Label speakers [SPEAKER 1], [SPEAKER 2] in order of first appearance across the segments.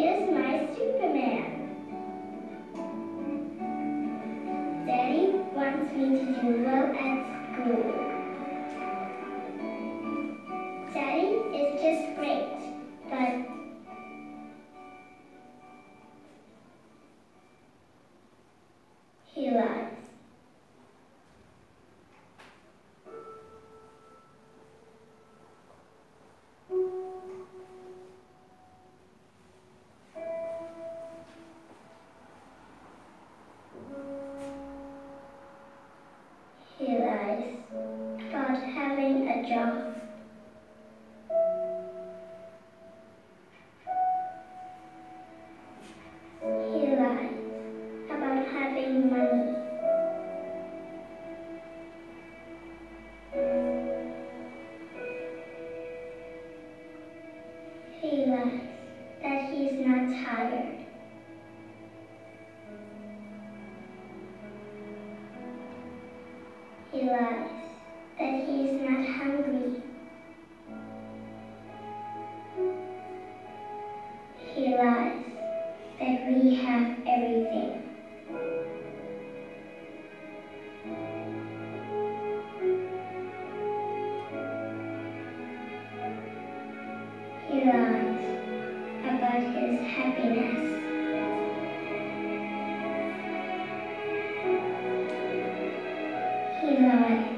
[SPEAKER 1] Is my Superman. Daddy wants me to do well at school. Daddy is just great, but he lies. He's not tired. He lies that he's not hungry. He lies that we have everything. He lies his happiness. He lies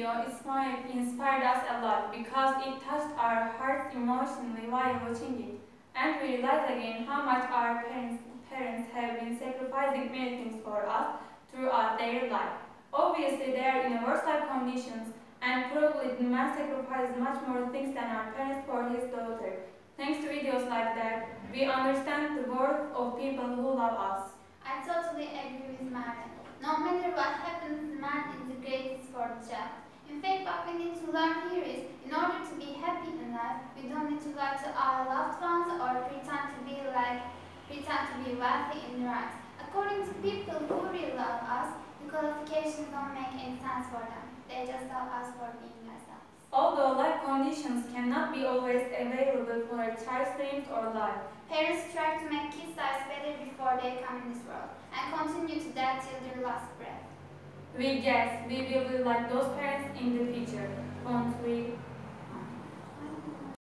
[SPEAKER 2] video inspired, inspired us a lot because it touched our hearts emotionally while watching it. And we realized again how much our parents, parents have been sacrificing many things for us throughout their life. Obviously, they are in versatile conditions and probably the man much more things than our parents for his daughter. Thanks to videos like that, we understand the worth of people who love us.
[SPEAKER 3] I totally agree with Martin. No matter what happens, man is the greatest for the child. In fact, what we need to learn here is, in order to be happy in life, we don't need to lie to our loved ones or pretend to be like, pretend to be wealthy in life. According to people who really love us, the qualifications don't make any sense for them. They just love us for being ourselves.
[SPEAKER 2] Although life conditions cannot be always available for a child's dreams or life,
[SPEAKER 3] Parents try to make kids' lives better before they come in this world, and continue to that till their last breath.
[SPEAKER 2] We guess we will be like those parents in the future, won't we?